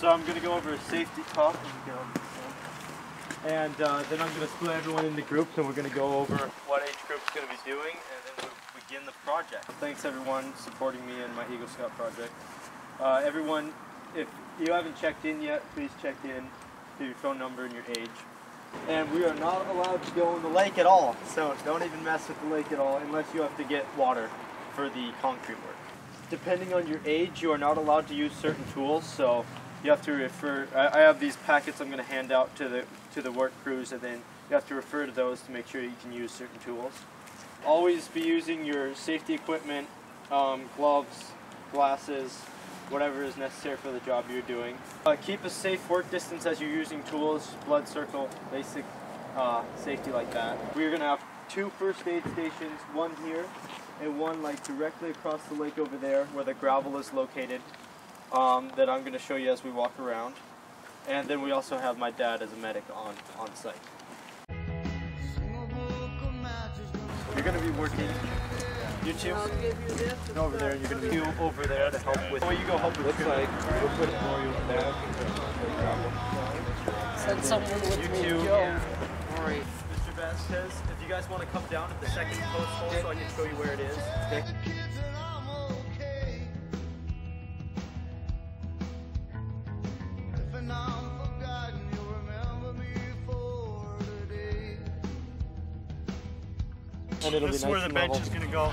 So I'm going to go over a safety talk. And uh, then I'm going to split everyone into groups and we're going to go over what each group's going to be doing and then we'll begin the project. Thanks everyone for supporting me in my Eagle Scout project. Uh, everyone, if you haven't checked in yet, please check in to your phone number and your age. And we are not allowed to go in the lake at all. So don't even mess with the lake at all unless you have to get water for the concrete work. Depending on your age, you are not allowed to use certain tools. So you have to refer. I, have these packets I'm going to hand out to the to the work crews, and then you have to refer to those to make sure you can use certain tools. Always be using your safety equipment, um, gloves, glasses, whatever is necessary for the job you're doing. Uh, keep a safe work distance as you're using tools, blood circle, basic uh, safety like that. We're going to have two first aid stations, one here and one like directly across the lake over there where the gravel is located um, that I'm going to show you as we walk around. And then we also have my dad as a medic on, on site. You're going to be working, you two, go over there, and you're going to be over there to help with, well, you go help with Looks like we'll put Mario over there. Send someone with You me, two, Joe. Alright. Mr. Vasquez, if you guys want to come down at the second post hole so I can show you where it is. And it'll This is where the bench level. is going to go.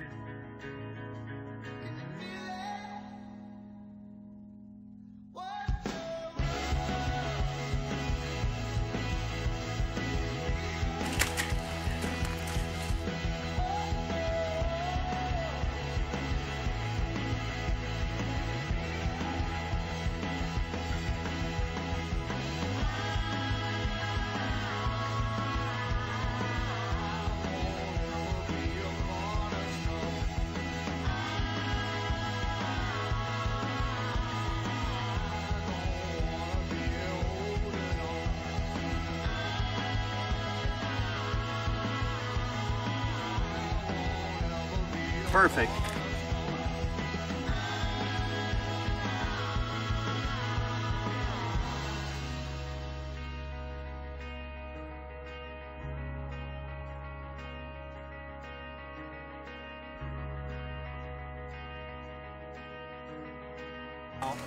Perfect.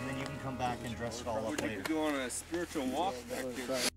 And then you can come back and dress it all up later. go on a spiritual walk back there.